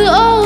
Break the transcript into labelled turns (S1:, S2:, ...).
S1: Oh.